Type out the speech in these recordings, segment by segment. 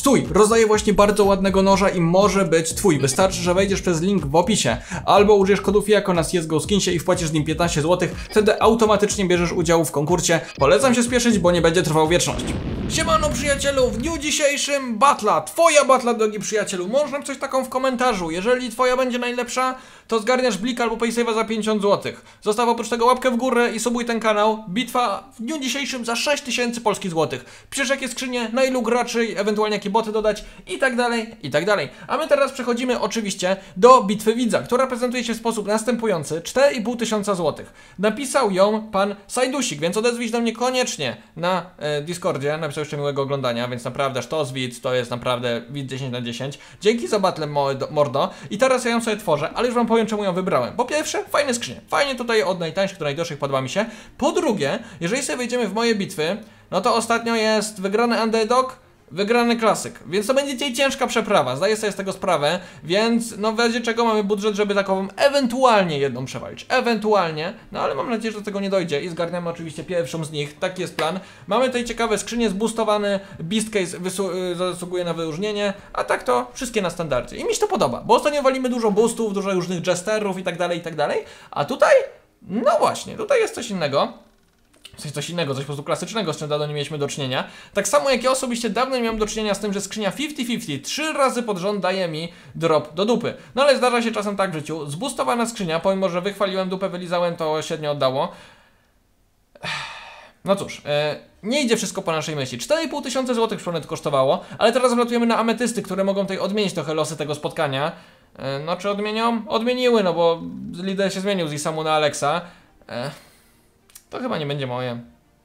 Stój, rozdaję właśnie bardzo ładnego noża i może być twój. Wystarczy, że wejdziesz przez link w opisie albo użyjesz kodu FIAKO na CSGO Skinsie i wpłacisz z nim 15 zł. Wtedy automatycznie bierzesz udział w konkursie. Polecam się spieszyć, bo nie będzie trwał wieczność. Siemano przyjacielu, w dniu dzisiejszym batla, twoja batla drogi przyjacielu, można napisać taką w komentarzu, jeżeli twoja będzie najlepsza, to zgarniasz blik albo paysave'a za 50 zł. Zostaw oprócz tego łapkę w górę i subuj ten kanał, bitwa w dniu dzisiejszym za 6000 polskich złotych. Piszesz jakie skrzynie, na ilu graczy, ewentualnie jakie boty dodać i tak dalej, i tak dalej. A my teraz przechodzimy oczywiście do bitwy widza, która prezentuje się w sposób następujący, 4,5 tysiąca złotych. Napisał ją pan Sajdusik, więc odezwij się do mnie koniecznie na e, Discordzie, napisał jeszcze miłego oglądania, więc naprawdę sztos widz, to jest naprawdę widz 10 na 10. Dzięki za battle mordo. I teraz ja ją sobie tworzę, ale już wam powiem czemu ją wybrałem. Po pierwsze, fajne skrzynie. Fajnie tutaj od najtańszych do najdroższych podoba mi się. Po drugie, jeżeli sobie wejdziemy w moje bitwy, no to ostatnio jest wygrany underdog, Wygrany klasyk, więc to będzie dzisiaj ciężka przeprawa, zdaję sobie z tego sprawę, więc no w razie czego mamy budżet, żeby takową ewentualnie jedną przewalić, ewentualnie, no ale mam nadzieję, że do tego nie dojdzie i zgarniamy oczywiście pierwszą z nich, taki jest plan. Mamy tutaj ciekawe skrzynie, zboostowany Beast Case y, zasługuje na wyróżnienie, a tak to wszystkie na standardzie. I mi się to podoba, bo ostatnio walimy dużo boostów, dużo różnych jesterów i tak dalej, i tak dalej, a tutaj, no właśnie, tutaj jest coś innego sensie coś innego, coś po prostu klasycznego, z czym dawno nie mieliśmy do czynienia. Tak samo jak ja osobiście dawno nie miałem do czynienia z tym, że skrzynia 50-50 trzy razy pod rząd daje mi drop do dupy. No ale zdarza się czasem tak w życiu. Zbustowana skrzynia, pomimo że wychwaliłem dupę, wylizałem, to średnio oddało. No cóż, e, nie idzie wszystko po naszej myśli. 4,5 tysiące złotych przypomnę kosztowało, ale teraz wlatujemy na ametysty, które mogą tutaj odmienić trochę losy tego spotkania. E, no czy odmienią? Odmieniły, no bo lider się zmienił z Isamu na Alexa. E, to chyba nie będzie moje.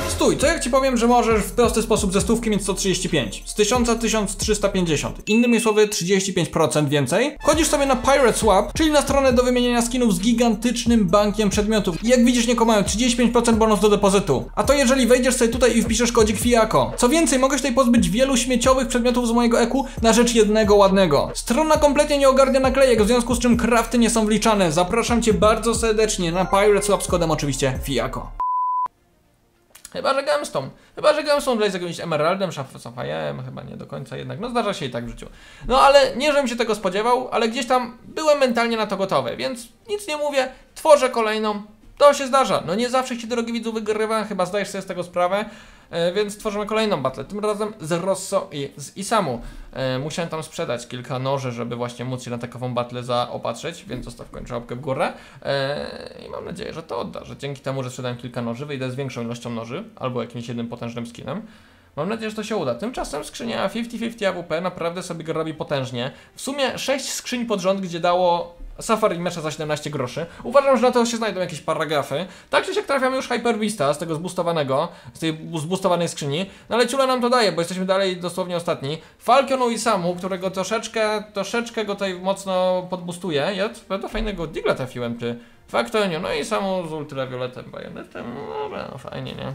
Stój, co jak ci powiem, że możesz w prosty sposób ze stówki mieć 135, z 1000 1350, innymi słowy 35% więcej? Wchodzisz sobie na Pirate Swap, czyli na stronę do wymieniania skinów z gigantycznym bankiem przedmiotów. I jak widzisz, nie mają 35% bonus do depozytu. A to jeżeli wejdziesz sobie tutaj i wpiszesz kodzik FIAKO. Co więcej, mogę się tutaj pozbyć wielu śmieciowych przedmiotów z mojego eku na rzecz jednego ładnego. Strona kompletnie nie ogarnia naklejek, w związku z czym krafty nie są wliczane. Zapraszam cię bardzo serdecznie na Pirate Swap z kodem oczywiście FIAKO. Chyba, że Gemstone. Chyba, że Gemstone tutaj z jakimś Emeraldem, Safajem, chyba nie do końca jednak. No zdarza się i tak w życiu. No ale nie, żebym się tego spodziewał, ale gdzieś tam byłem mentalnie na to gotowy, więc nic nie mówię, tworzę kolejną. To się zdarza. No nie zawsze ci drogi widzu wygrywa, chyba zdajesz sobie z tego sprawę. E, więc tworzymy kolejną battle, tym razem z Rosso i z Isamu. E, musiałem tam sprzedać kilka noży, żeby właśnie móc się na takową battle zaopatrzyć, więc zostaw kończę łapkę w górę. E, I mam nadzieję, że to odda, że dzięki temu, że sprzedałem kilka noży, wyjdę z większą ilością noży, albo jakimś jednym potężnym skinem. Mam nadzieję, że to się uda. Tymczasem skrzynia 50-50 AWP naprawdę sobie go robi potężnie. W sumie 6 skrzyń pod rząd, gdzie dało Safari Mesha za 17 groszy. Uważam, że na to się znajdą jakieś paragrafy. Tak czy siak trafiamy już Hyper Vista z tego zbustowanego, z tej zbustowanej skrzyni. No ale ciula nam to daje, bo jesteśmy dalej dosłownie ostatni. Falconu i Samu, którego troszeczkę, troszeczkę go tutaj mocno podbustuje. Ja do fajnego digla trafiłem przy Factonio, no i Samu z ultrawioletem, bajonetem. No, no fajnie, nie?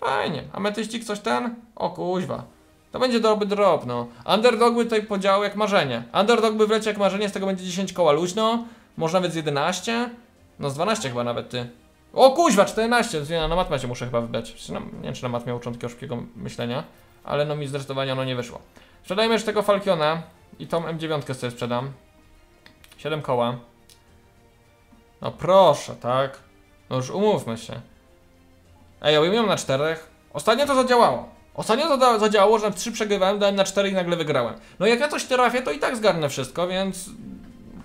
Fajnie. A metyścik coś ten? O kuźwa. To będzie dobry drop, no. Underdog by tutaj podziałał jak marzenie. Underdog by wleciał jak marzenie, z tego będzie 10 koła luźno. Może nawet z 11? No z 12 chyba nawet ty. O kuźwa, 14! Na matmę się muszę chyba wybrać. Nie wiem, czy na mat miał szybkiego szybkiego myślenia. Ale no mi zdecydowanie ono nie wyszło. Sprzedajmy jeszcze tego Falkiona. I tą M9 sobie sprzedam. 7 koła. No proszę, tak? No już umówmy się. Ej, ja ją na czterech. Ostatnio to zadziałało. Ostatnio zadziałało, że na 3 przegrywałem, dałem na 4 i nagle wygrałem. No jak ja coś trafię, to i tak zgarnę wszystko, więc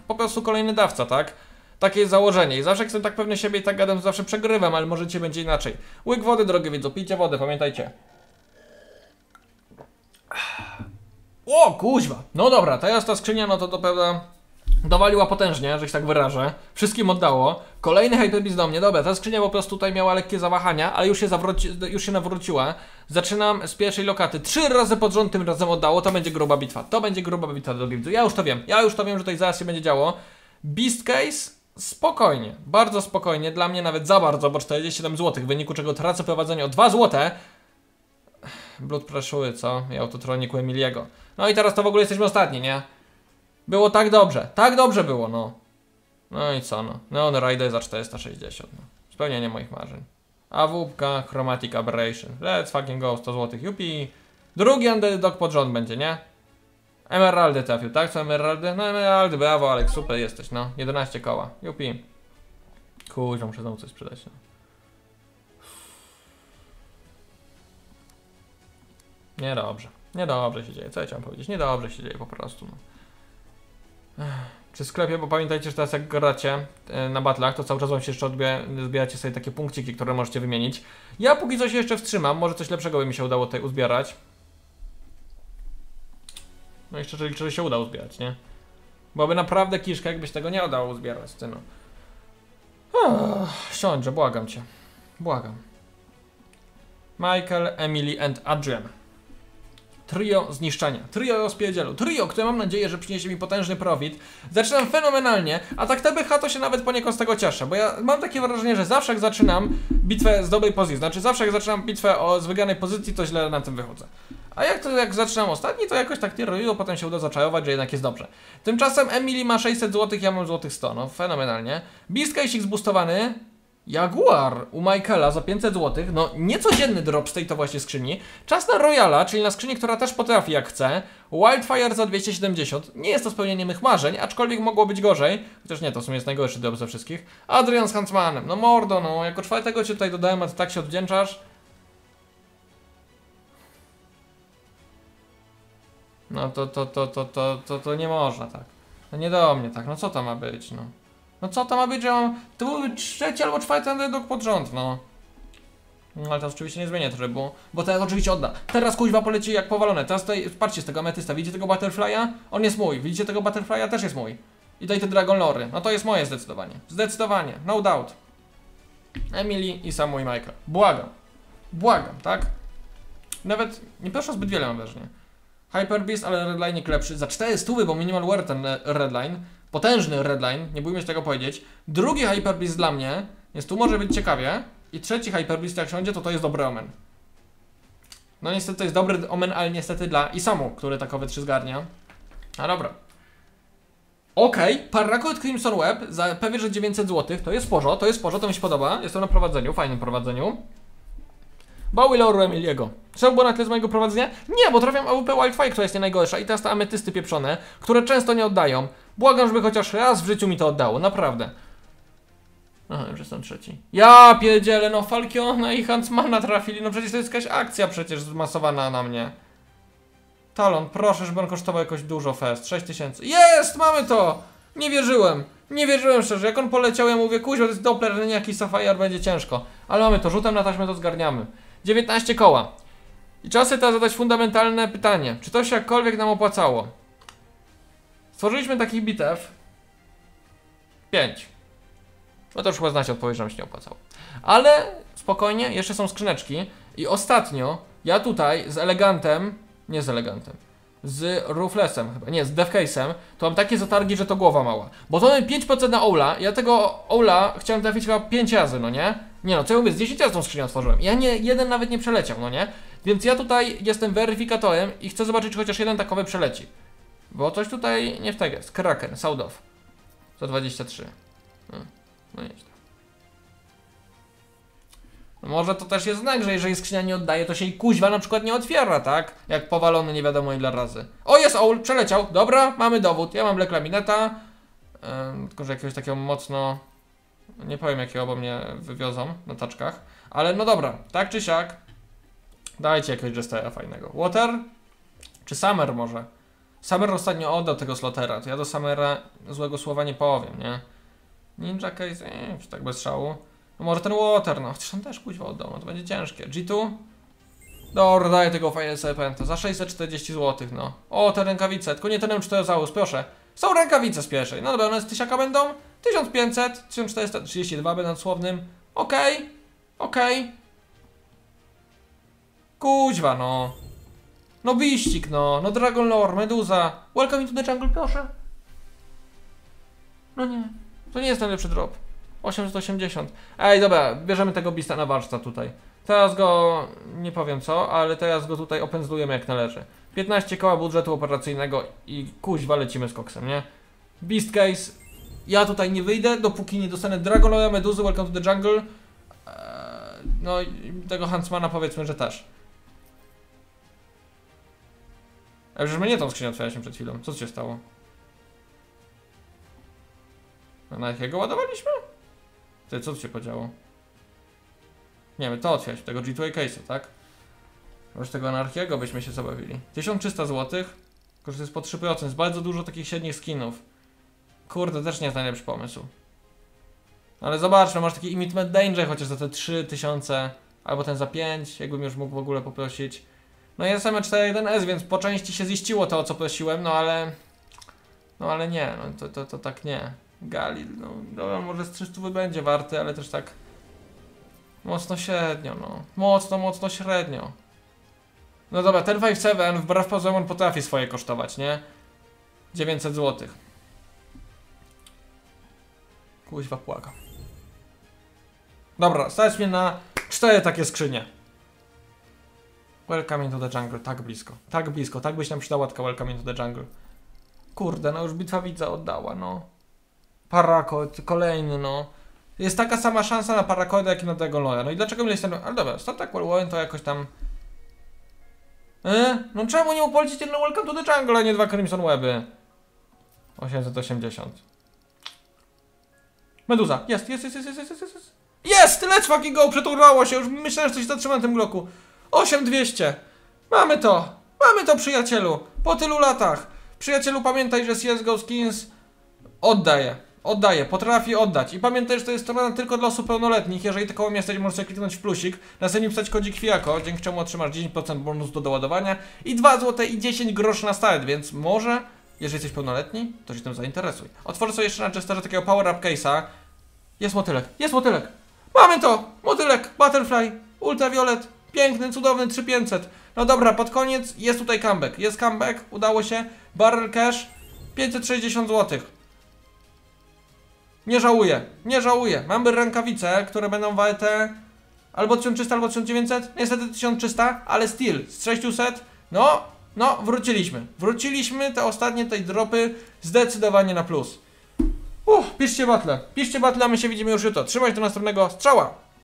po prostu kolejny dawca, tak? Takie jest założenie. I zawsze jestem tak pewny siebie i tak gadam, zawsze przegrywam, ale może cię będzie inaczej. Łyk wody, drogie widzą, pijcie wodę, pamiętajcie. O, kuźwa. No dobra, jest ta skrzynia, no to to pewna Dowaliła potężnie, że się tak wyrażę. Wszystkim oddało. Kolejny Hyperbis do mnie. Dobra, ta skrzynia po prostu tutaj miała lekkie zawahania, ale już się, zawróci, już się nawróciła. Zaczynam z pierwszej lokaty. Trzy razy pod rząd tym razem oddało. To będzie gruba bitwa. To będzie gruba bitwa do widzu. Ja już to wiem. Ja już to wiem, że tutaj zaraz się będzie działo. Beast Case spokojnie. Bardzo spokojnie. Dla mnie nawet za bardzo, bo 47 zł. W wyniku czego tracę prowadzenie o 2 zł. Blood Pressury, co? I autotroniku Emiliego. No i teraz to w ogóle jesteśmy ostatni, nie? Było tak dobrze. Tak dobrze było, no. No i co, no. Neon Rider za 460, no. Spełnienie moich marzeń. AWP, Chromatic Aberration. Let's fucking go, 100 zł. Yupi. Drugi underdog pod rząd będzie, nie? Emeraldy trafił, tak? Co emeraldy? No emeraldy, brawo Alek, super jesteś, no. 11 koła, jupi. Kurwa, muszę znowu coś sprzedać, no. Niedobrze, niedobrze się dzieje, co ja chciałem powiedzieć? Niedobrze się dzieje po prostu, no. W sklepie, bo pamiętajcie, że teraz jak gracie e, na batlach, to cały czas wam się jeszcze odbie, zbieracie sobie takie punkciki, które możecie wymienić. Ja póki co się jeszcze wstrzymam, może coś lepszego by mi się udało tutaj uzbierać. No i szczerze liczę, że się uda uzbierać, nie? Byłaby naprawdę kiszka, jakbyś tego nie udało uzbierać, ty no. Błagam cię. Błagam. Michael, Emily and Adrian. Trio zniszczenia, trio rozpierdzielu, trio, które mam nadzieję, że przyniesie mi potężny profit. Zaczynam fenomenalnie, a tak TBH to się nawet poniekąd z tego cieszę, bo ja mam takie wrażenie, że zawsze jak zaczynam bitwę z dobrej pozycji, znaczy zawsze jak zaczynam bitwę o, z wygranej pozycji, to źle na tym wychodzę. A jak to jak zaczynam ostatni, to jakoś tak trio, potem się uda zaczajować, że jednak jest dobrze. Tymczasem Emily ma 600 zł, ja mam złotych 100, no fenomenalnie. Beast Case zboostowany, Jaguar u Michaela za 500 zł, no niecodzienny drop z tej to właśnie skrzyni. Czas na Royala, czyli na skrzyni, która też potrafi jak chce. Wildfire za 270, nie jest to spełnienie mych marzeń, aczkolwiek mogło być gorzej. Chociaż nie, to w sumie jest najgorszy drop ze wszystkich. Adrian z Huntsmanem, no mordo, no jako czwartego cię tutaj dodałem, a ty tak się odwdzięczasz. No to, to, to, to, to, to, to nie można tak. No nie do mnie tak, no co to ma być, no. No co to ma być, że mam... To byłby trzeci albo czwarty underdog pod rząd, no. No ale teraz oczywiście nie zmienię trybu, bo teraz oczywiście odda. Teraz kuźwa poleci jak powalone. Teraz tutaj, patrzcie z tego ametysta, widzicie tego butterfly'a? On jest mój. Widzicie tego butterfly'a? Też jest mój. I tutaj te dragon lory. No to jest moje zdecydowanie. Zdecydowanie. No doubt. Emily i Samu i Michael. Błagam. Błagam, tak? Nawet nie proszę zbyt wiele mam wrażenie. Hyper Beast, ale redline lepszy. Za 400, bo minimal wear ten redline. Potężny redline, nie bójmy się tego powiedzieć. Drugi Hyper Beast dla mnie, jest tu może być ciekawie. I trzeci Hyper Beast jak siądzie, to to jest dobry omen. No niestety to jest dobry omen, ale niestety dla Isamu, który takowy trzy zgarnia. A dobra. Okej, okay. Paracord Crimson Web za prawie że 900 zł, to jest porzo, to jest porzo, to mi się podoba. Jestem na prowadzeniu, fajnym prowadzeniu. Bowie Lauru Emiliego. Trzeba było na tle z mojego prowadzenia? Nie, bo trafiam AWP Wildfire, która jest nie najgorsza i teraz te ametysty pieprzone, które często nie oddają. Błagam, żeby chociaż raz w życiu mi to oddało, naprawdę. Aha, już jestem trzeci. Ja pierdzielę, no Falkiona i Huntsmana trafili, no przecież to jest jakaś akcja przecież zmasowana na mnie. Talon, proszę, żeby on kosztował jakoś dużo fest, 6000. Jest, mamy to! Nie wierzyłem, nie wierzyłem szczerze, jak on poleciał, ja mówię, kuźwa, to jest Doppler, nie jakiś Sapphire, będzie ciężko. Ale mamy to, rzutem na taśmę to zgarniamy. 19 koła. I czas teraz zadać fundamentalne pytanie. Czy to się jakkolwiek nam opłacało? Stworzyliśmy takich bitew 5. No to już chyba znacie odpowiedź, że nam się nie opłacało. Ale spokojnie, jeszcze są skrzyneczki. I ostatnio ja tutaj z elegantem, nie z elegantem, z Ruflesem chyba, nie, z Devcase'em, to mam takie zatargi, że to głowa mała. Bo to mam 5% na Ola, ja tego Ola chciałem trafić chyba 5 razy, no nie? Nie no, co ja mówię, z 10 razy tą skrzynię otworzyłem. Ja nie, jeden nawet nie przeleciał, no nie? Więc ja tutaj jestem weryfikatorem i chcę zobaczyć, czy chociaż jeden takowy przeleci. Bo coś tutaj nie w tak jest. Kraken, Saudow. Za 23. No, no nieźle. No może to też jest znak, że jeżeli skrzynia nie oddaje, to się jej kuźwa na przykład nie otwiera, tak? Jak powalony nie wiadomo ile razy. O, jest Owl, przeleciał. Dobra, mamy dowód. Ja mam Black Lamineta. Tylko, że jakiegoś takiego mocno... Nie powiem jakiego, bo mnie wywiozą na taczkach. Ale no dobra, tak czy siak. Dajcie jakiegoś Jestera fajnego. Water? Czy Summer może? Summer ostatnio oddał tego slotera, to ja do Summera złego słowa nie powiem, nie? Ninja Case, eee, tak bez szału. No może ten Water, no chociaż on też kuźwa oddał, no to będzie ciężkie. G2? Dobra, daję tego fajnie serpenta, za 640 zł, no. O, te rękawice, tylko nie ten M4 proszę. Są rękawice z pierwszej, no dobra, one z tysiaka będą? 1500, 1432 będą słownym. Okej, okay. okej. Okay. Kuźwa, no. No biścik, no. No Dragon Lore, Meduza. Welcome into the jungle, proszę. No nie. To nie jest najlepszy drop. 880. Ej, dobra, bierzemy tego bista na warsztat tutaj. Teraz go, nie powiem co, ale teraz go tutaj opędzlujemy jak należy. 15 koła budżetu operacyjnego i kuźwa lecimy z koksem, nie? Beast Case. Ja tutaj nie wyjdę, dopóki nie dostanę Dragon Meduzy, Welcome to the Jungle. Eee, no i tego Huntsmana powiedzmy, że też. Ale przecież my nie tą skrzynię otwieraliśmy przed chwilą. Co się stało? A na jakiego ładowaliśmy? Ty, co tu się podziało? Nie, my to otwierać, tego G2A case'u, tak? Może tego anarchiego byśmy się zabawili. 1300 zł, to jest po 3%, jest bardzo dużo takich średnich skinów. Kurde, też nie jest najlepszy pomysł. Ale zobaczmy, masz taki Imitment Danger chociaż za te 3000, albo ten za 5, jakbym już mógł w ogóle poprosić. No jest M41S, więc po części się ziściło to, o co prosiłem, no ale... No ale nie, no to, to, to tak nie. Galil, no dobra, może z 300 będzie warty, ale też tak... Mocno średnio, no. Mocno, mocno średnio. No dobra, ten 5.7 wbrew pozorom potrafi swoje kosztować, nie? 900 zł. Kuźwa płaka. Dobra, stać mnie na cztery takie skrzynie. Welcome into the jungle, tak blisko. Tak blisko, tak byś nam przydała łatka Welcome into the jungle. Kurde, no już bitwa widza oddała, no. Parakod, kolejny, no. Jest taka sama szansa na Parakoda, jak i na tego Loya. No i dlaczego mi jest ten... Ale dobra, Statek Warren to jakoś tam... E? No czemu nie upolicić jedno Welcome to the Jungle, a nie dwa Crimson Weby? 880. Meduza, jest, jest, jest, jest, jest, jest, jest, jest. Jest! Let's fucking go! Przeturwało się, już myślałem, że coś zatrzyma na tym bloku. 8200. Mamy to! Mamy to, przyjacielu! Po tylu latach! Przyjacielu, pamiętaj, że CSGO Skins oddaje. Oddaje, potrafi oddać. I pamiętaj, że to jest strona tylko dla osób pełnoletnich. Jeżeli taką jesteś, możesz kliknąć w plusik, następnie wstać kodzik FIAKO, dzięki czemu otrzymasz 10% bonus do doładowania i 2 zł i 10 groszy na start, więc może, jeżeli jesteś pełnoletni, to się tym zainteresuj. Otworzę sobie jeszcze na Chesterze takiego Power Up Case'a. Jest motylek, jest motylek! Mamy to! Motylek, Butterfly, Ultraviolet, piękny, cudowny, 3500. No dobra, pod koniec jest tutaj comeback. Jest comeback, udało się. Barrel Cash, 560 zł. Nie żałuję, nie żałuję. Mamy rękawice, które będą warte albo 1300, albo 1900. Niestety 1300, ale still z 600. No, no, wróciliśmy. Wróciliśmy te ostatnie tej dropy zdecydowanie na plus. Uff, piszcie battle. Piszcie battle, a my się widzimy już jutro. Trzymaj do następnego strzała.